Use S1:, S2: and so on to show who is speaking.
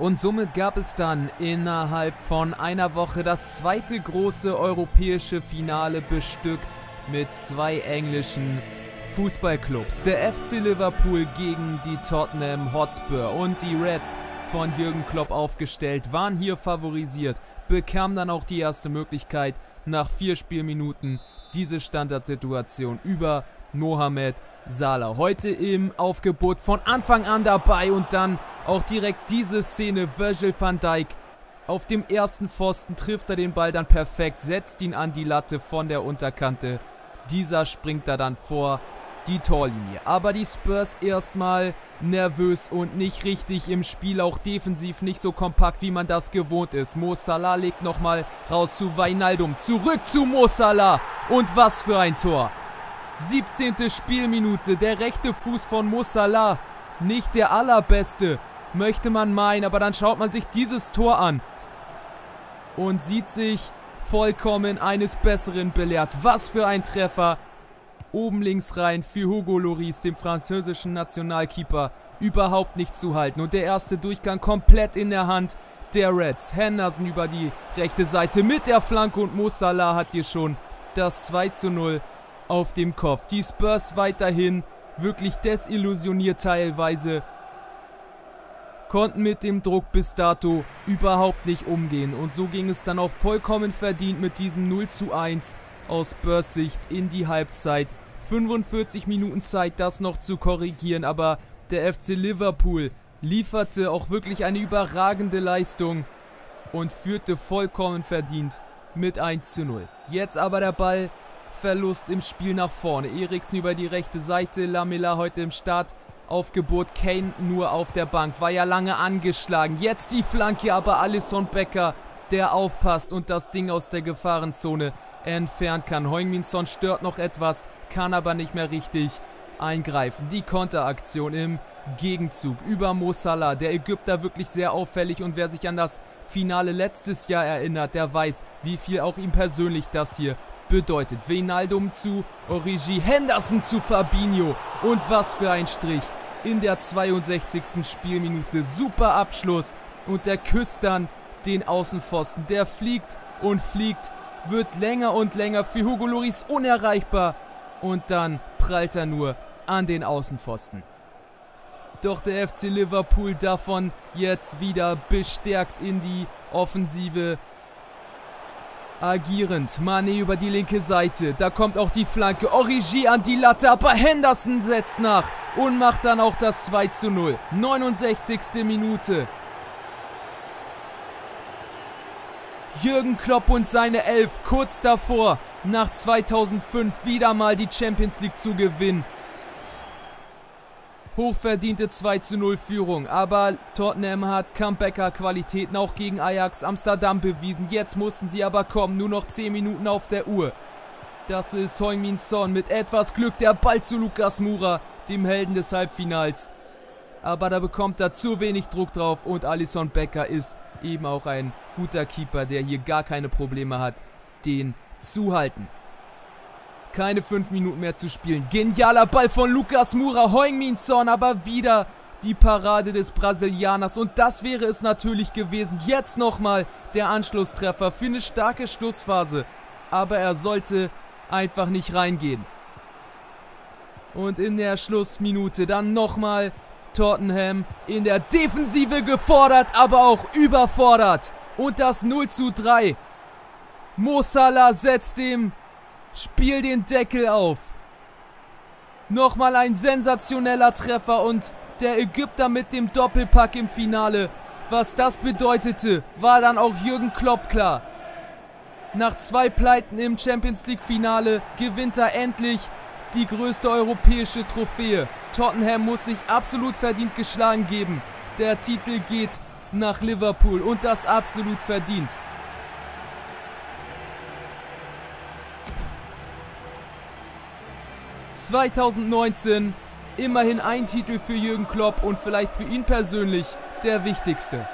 S1: Und somit gab es dann innerhalb von einer Woche das zweite große europäische Finale bestückt mit zwei englischen Fußballclubs. Der FC Liverpool gegen die Tottenham Hotspur und die Reds von Jürgen Klopp aufgestellt, waren hier favorisiert, bekamen dann auch die erste Möglichkeit nach vier Spielminuten diese Standardsituation über Mohamed Salah. Heute im Aufgebot von Anfang an dabei und dann auch direkt diese Szene. Virgil van Dijk auf dem ersten Pfosten trifft er den Ball dann perfekt, setzt ihn an die Latte von der Unterkante. Dieser springt da dann vor die Torlinie. Aber die Spurs erstmal nervös und nicht richtig im Spiel, auch defensiv nicht so kompakt, wie man das gewohnt ist. Mo Salah legt nochmal raus zu Weinaldum. Zurück zu Mo Salah. Und was für ein Tor. 17. Spielminute, der rechte Fuß von Mo Salah. Nicht der allerbeste, möchte man meinen, aber dann schaut man sich dieses Tor an. Und sieht sich vollkommen eines Besseren belehrt. Was für ein Treffer. Oben links rein für Hugo Loris, dem französischen Nationalkeeper, überhaupt nicht zu halten. Und der erste Durchgang komplett in der Hand der Reds. Henderson über die rechte Seite mit der Flanke und Mo Salah hat hier schon das 2 zu 0 auf dem Kopf. Die Spurs weiterhin wirklich desillusioniert teilweise. Konnten mit dem Druck bis dato überhaupt nicht umgehen. Und so ging es dann auch vollkommen verdient mit diesem 0 zu 1 aus Spurs in die Halbzeit. 45 Minuten Zeit, das noch zu korrigieren. Aber der FC Liverpool lieferte auch wirklich eine überragende Leistung und führte vollkommen verdient mit 1 zu 0. Jetzt aber der Ball Verlust im Spiel nach vorne. Eriksen über die rechte Seite, Lamela heute im Startaufgebot, Kane nur auf der Bank, war ja lange angeschlagen. Jetzt die Flanke, aber Alisson Becker, der aufpasst und das Ding aus der Gefahrenzone entfernt kann. Heung-Min stört noch etwas, kann aber nicht mehr richtig eingreifen. Die Konteraktion im Gegenzug über Mo Salah, der Ägypter wirklich sehr auffällig und wer sich an das Finale letztes Jahr erinnert, der weiß, wie viel auch ihm persönlich das hier bedeutet. Wijnaldum zu Origi, Henderson zu Fabinho. Und was für ein Strich in der 62. Spielminute. Super Abschluss. Und der küsst dann den Außenpfosten. Der fliegt und fliegt, wird länger und länger für Hugo Loris unerreichbar. Und dann prallt er nur an den Außenpfosten. Doch der FC Liverpool davon jetzt wieder bestärkt in die Offensive agierend. Mane über die linke Seite. Da kommt auch die Flanke. Origi an die Latte, aber Henderson setzt nach und macht dann auch das 2 zu 0. 69. Minute. Jürgen Klopp und seine Elf kurz davor, nach 2005 wieder mal die Champions League zu gewinnen hochverdiente 2 zu 0 Führung. Aber Tottenham hat Comebacker-Qualitäten auch gegen Ajax Amsterdam bewiesen. Jetzt mussten sie aber kommen. Nur noch 10 Minuten auf der Uhr. Das ist Heung-Min Son mit etwas Glück. Der Ball zu Lukas Mura, dem Helden des Halbfinals. Aber da bekommt er zu wenig Druck drauf und Alisson Becker ist eben auch ein guter Keeper, der hier gar keine Probleme hat, den zu halten. Keine fünf Minuten mehr zu spielen. Genialer Ball von Lukas Mura. Heung-Min Son, aber wieder die Parade des Brasilianers. Und das wäre es natürlich gewesen. Jetzt nochmal der Anschlusstreffer für eine starke Schlussphase. Aber er sollte einfach nicht reingehen. Und in der Schlussminute dann nochmal Tottenham in der Defensive gefordert, aber auch überfordert. Und das 0 zu 3. Mo Salah setzt dem Spiel den Deckel auf. Nochmal ein sensationeller Treffer und der Ägypter mit dem Doppelpack im Finale. Was das bedeutete, war dann auch Jürgen Klopp klar. Nach zwei Pleiten im Champions League Finale gewinnt er endlich die größte europäische Trophäe. Tottenham muss sich absolut verdient geschlagen geben. Der Titel geht nach Liverpool und das absolut verdient. 2019 immerhin ein Titel für Jürgen Klopp und vielleicht für ihn persönlich der wichtigste.